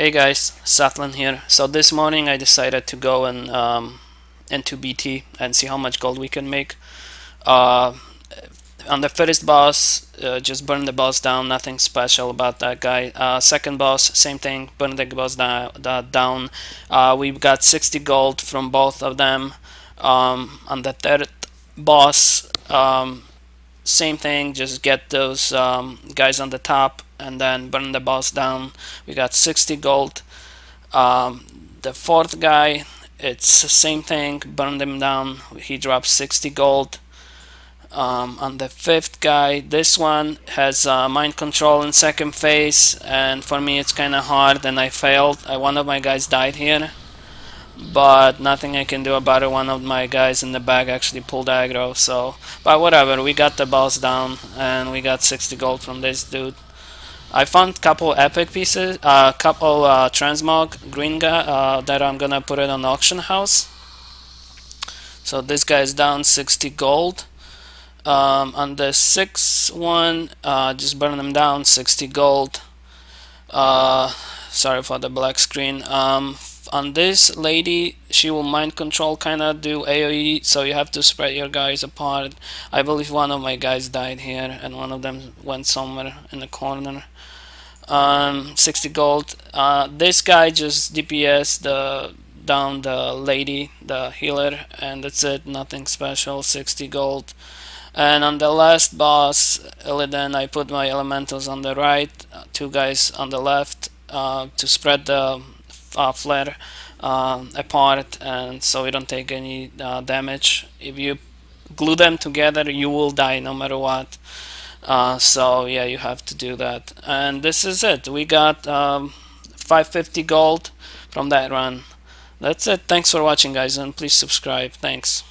Hey guys, Sethlan here. So this morning I decided to go and um, into BT and see how much gold we can make. Uh, on the first boss, uh, just burn the boss down, nothing special about that guy. Uh, second boss, same thing, burn the boss da down. Uh, we've got 60 gold from both of them. Um, on the third boss, um, same thing, just get those um, guys on the top and then burn the boss down. We got 60 gold. Um, the fourth guy, it's the same thing, burn them down. He drops 60 gold. Um, on the fifth guy, this one has uh, mind control in second phase, and for me it's kind of hard, and I failed. I, one of my guys died here, but nothing I can do about it. One of my guys in the back actually pulled aggro, so but whatever. We got the boss down, and we got 60 gold from this dude. I found couple epic pieces, a uh, couple uh, transmog green guy uh, that I'm gonna put it on auction house. So this guy is down 60 gold. Um, on the sixth one, uh, just burn them down 60 gold. Uh, sorry for the black screen. Um, on this lady, she will mind control kind of do AoE, so you have to spread your guys apart. I believe one of my guys died here, and one of them went somewhere in the corner um, 60 gold. Uh, this guy just DPS the down the lady, the healer, and that's it. Nothing special. 60 gold. And on the last boss, Illidan, I put my elementals on the right, two guys on the left uh, to spread the uh, flare uh, apart, and so you don't take any uh, damage. If you glue them together, you will die no matter what. Uh, so yeah, you have to do that. And this is it. We got um, 550 gold from that run. That's it. Thanks for watching, guys, and please subscribe. Thanks.